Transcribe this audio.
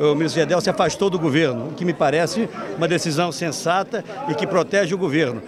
o ministro Gedel se afastou do governo, o que me parece uma decisão sensata e que protege o governo.